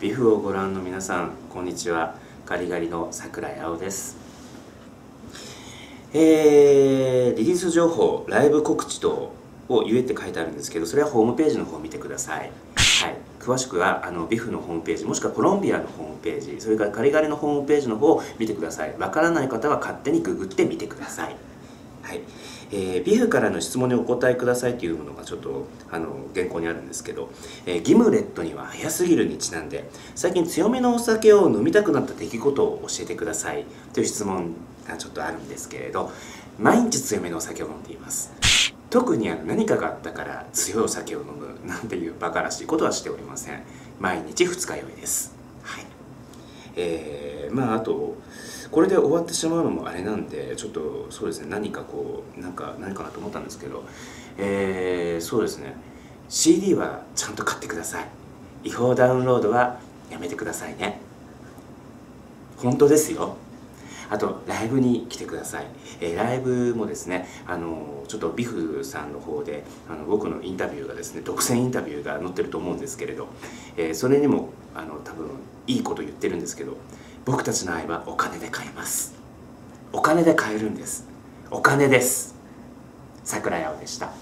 ビフをご覧の皆さんこんにちは。ガリガリの桜井青です。えー、リリース情報ライブ告知等を言えって書いてあるんですけどそれはホームページの方を見てください。はい。詳しくはあのビフのホームページもしくはコロンビアのホームページそれからカリガリのホームページの方を見てください。わからない方は勝手にググってみてください。はい。えー、ビフからの質問にお答えくださいというものがちょっとあの原稿にあるんですけど、えー、ギムレットには早すぎるにちなんで最近強めのお酒を飲みたくなった出来事を教えてください。という質問がちょっとあるんですけれど毎日強めのお酒を飲んでいます。特にあの何かがあったから強いお酒を飲むなんていうバカらしいことはしておりません。毎日二日酔いです。はい。えー、まああとこれで終わってしまうのもあれなんでちょっとそうですね何かこうなんか何かなと思ったんですけどえー、そうですね。CD はちゃんと買ってください。違法ダウンロードはやめてくださいね。本当ですよ。あとライブに来てください、えー、ライブもですねあのちょっとビフさんの方であの僕のインタビューがですね独占インタビューが載ってると思うんですけれど、えー、それにもあの多分いいこと言ってるんですけど僕たちの愛はお金で買えます。お金で買えるんです。お金です。桜井青でした。